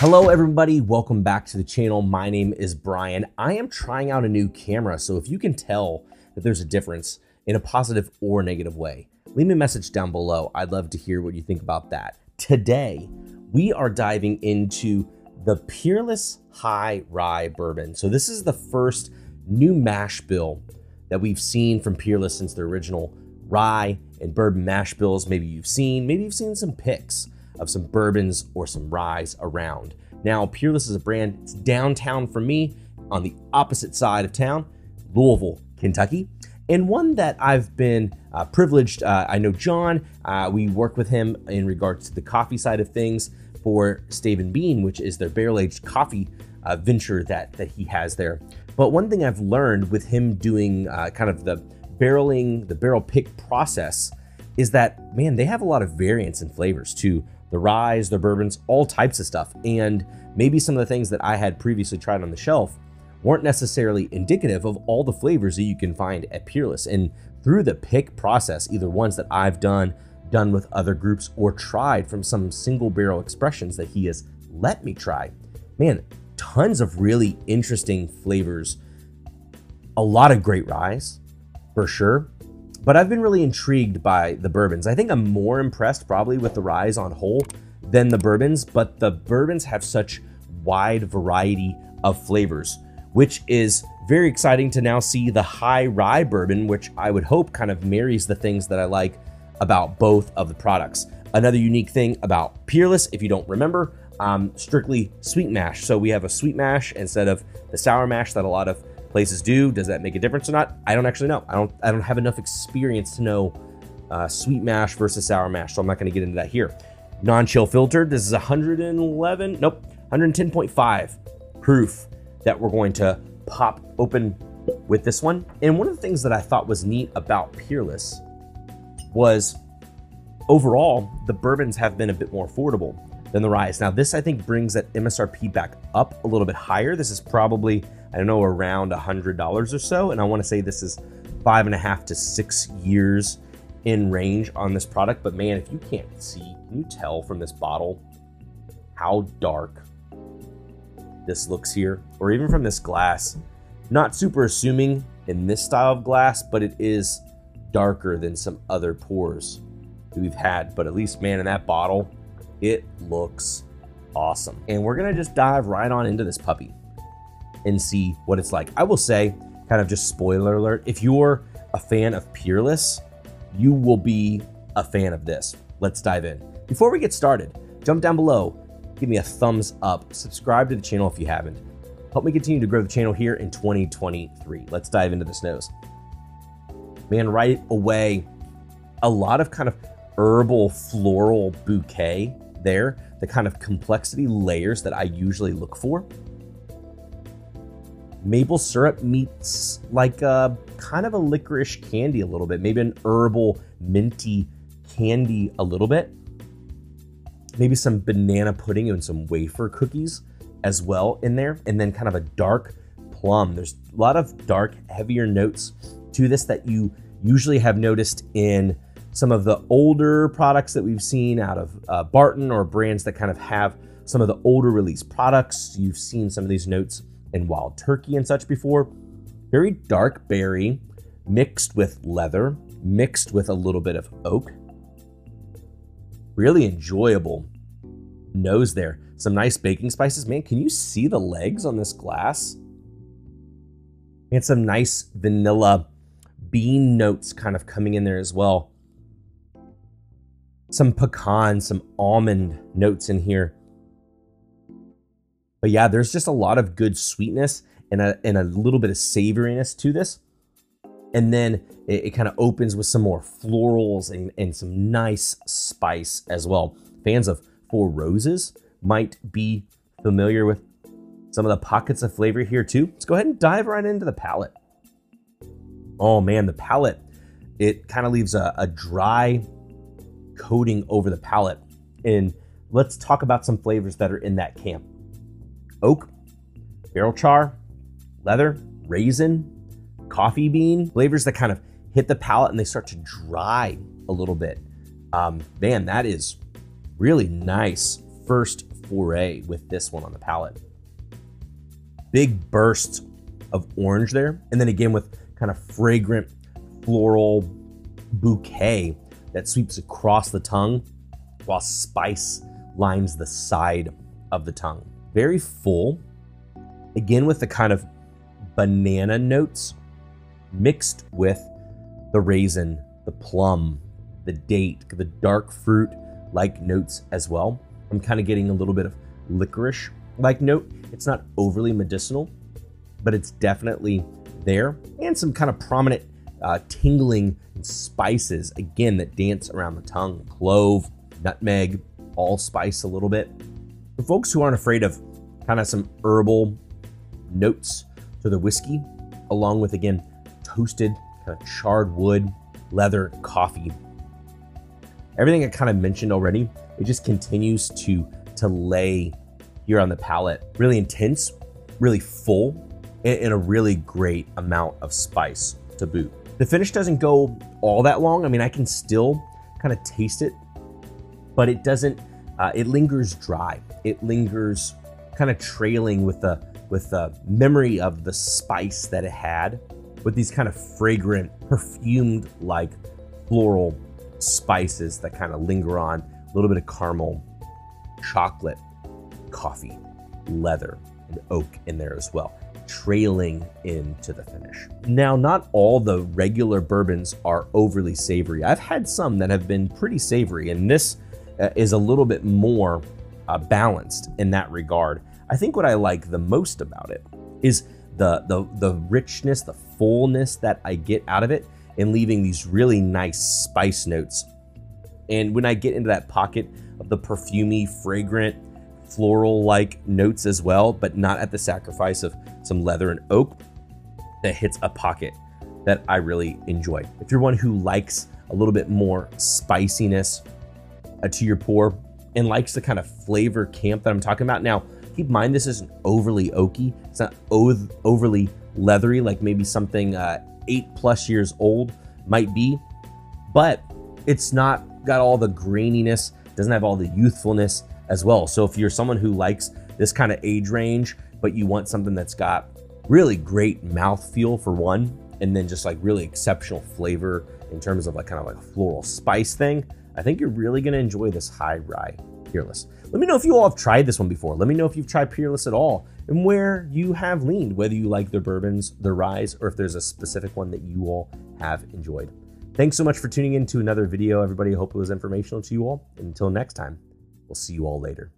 Hello everybody, welcome back to the channel. My name is Brian. I am trying out a new camera, so if you can tell that there's a difference in a positive or negative way, leave me a message down below. I'd love to hear what you think about that. Today, we are diving into the Peerless High Rye Bourbon. So this is the first new mash bill that we've seen from Peerless since their original rye and bourbon mash bills. Maybe you've seen, maybe you've seen some pics of some bourbons or some ryes around. Now, Peerless is a brand, it's downtown for me on the opposite side of town, Louisville, Kentucky. And one that I've been uh, privileged, uh, I know John, uh, we work with him in regards to the coffee side of things for Stave and Bean, which is their barrel aged coffee uh, venture that, that he has there. But one thing I've learned with him doing uh, kind of the barreling, the barrel pick process, is that, man, they have a lot of variance in flavors too the ryes, the bourbons, all types of stuff. And maybe some of the things that I had previously tried on the shelf weren't necessarily indicative of all the flavors that you can find at Peerless. And through the pick process, either ones that I've done, done with other groups, or tried from some single barrel expressions that he has let me try, man, tons of really interesting flavors. A lot of great ryes, for sure. But I've been really intrigued by the bourbons. I think I'm more impressed probably with the ryes on whole than the bourbons, but the bourbons have such wide variety of flavors, which is very exciting to now see the high rye bourbon, which I would hope kind of marries the things that I like about both of the products. Another unique thing about Peerless, if you don't remember, um, strictly sweet mash. So we have a sweet mash instead of the sour mash that a lot of places do. Does that make a difference or not? I don't actually know. I don't. I don't have enough experience to know uh, sweet mash versus sour mash, so I'm not going to get into that here. Non-chill filtered. This is 111. Nope, 110.5 proof that we're going to pop open with this one. And one of the things that I thought was neat about Peerless was overall the bourbons have been a bit more affordable than the ryes. Now this I think brings that MSRP back up a little bit higher. This is probably I don't know, around a $100 or so. And I want to say this is five and a half to six years in range on this product. But man, if you can't see, can you tell from this bottle how dark this looks here? Or even from this glass. Not super assuming in this style of glass, but it is darker than some other pours we've had. But at least, man, in that bottle, it looks awesome. And we're gonna just dive right on into this puppy and see what it's like. I will say, kind of just spoiler alert, if you're a fan of Peerless, you will be a fan of this. Let's dive in. Before we get started, jump down below, give me a thumbs up, subscribe to the channel if you haven't. Help me continue to grow the channel here in 2023. Let's dive into this nose. Man, right away, a lot of kind of herbal floral bouquet there, the kind of complexity layers that I usually look for maple syrup meets like a kind of a licorice candy a little bit, maybe an herbal minty candy a little bit. Maybe some banana pudding and some wafer cookies as well in there. And then kind of a dark plum. There's a lot of dark, heavier notes to this that you usually have noticed in some of the older products that we've seen out of uh, Barton or brands that kind of have some of the older release products. You've seen some of these notes in wild turkey and such before. Very dark berry, mixed with leather, mixed with a little bit of oak. Really enjoyable nose there. Some nice baking spices. Man, can you see the legs on this glass? And some nice vanilla bean notes kind of coming in there as well. Some pecan, some almond notes in here. But yeah, there's just a lot of good sweetness and a, and a little bit of savoriness to this. And then it, it kind of opens with some more florals and, and some nice spice as well. Fans of Four Roses might be familiar with some of the pockets of flavor here too. Let's go ahead and dive right into the palate. Oh man, the palate, it kind of leaves a, a dry coating over the palate. And let's talk about some flavors that are in that camp oak, barrel char, leather, raisin, coffee bean, flavors that kind of hit the palate and they start to dry a little bit. Um, man, that is really nice first foray with this one on the palate. Big bursts of orange there. And then again with kind of fragrant floral bouquet that sweeps across the tongue while spice lines the side of the tongue. Very full. Again with the kind of banana notes mixed with the raisin, the plum, the date, the dark fruit like notes as well. I'm kind of getting a little bit of licorice like note. It's not overly medicinal, but it's definitely there. And some kind of prominent uh, tingling spices, again, that dance around the tongue. Clove, nutmeg, allspice a little bit. For folks who aren't afraid of kind of some herbal notes to the whiskey, along with, again, toasted kind of charred wood, leather, coffee. Everything I kind of mentioned already, it just continues to to lay here on the palate. Really intense, really full, and, and a really great amount of spice to boot. The finish doesn't go all that long. I mean, I can still kind of taste it, but it doesn't. Uh, it lingers dry. It lingers kind of trailing with the with the memory of the spice that it had, with these kind of fragrant, perfumed like floral spices that kind of linger on. A little bit of caramel, chocolate, coffee, leather, and oak in there as well trailing into the finish. Now, not all the regular bourbons are overly savory. I've had some that have been pretty savory, and this uh, is a little bit more uh, balanced in that regard. I think what I like the most about it is the, the, the richness, the fullness that I get out of it, and leaving these really nice spice notes. And when I get into that pocket of the perfumy, fragrant, floral like notes as well, but not at the sacrifice of some leather and oak that hits a pocket that I really enjoy. If you're one who likes a little bit more spiciness uh, to your pour and likes the kind of flavor camp that I'm talking about now, keep in mind this isn't overly oaky. It's not overly leathery like maybe something uh, eight plus years old might be, but it's not got all the graininess, doesn't have all the youthfulness as well. So if you're someone who likes this kind of age range, but you want something that's got really great mouth feel for one, and then just like really exceptional flavor in terms of like kind of like a floral spice thing, I think you're really gonna enjoy this high rye Peerless. Let me know if you all have tried this one before. Let me know if you've tried Peerless at all and where you have leaned, whether you like their bourbons, their ryes, or if there's a specific one that you all have enjoyed. Thanks so much for tuning in to another video, everybody. I hope it was informational to you all. Until next time. We'll see you all later.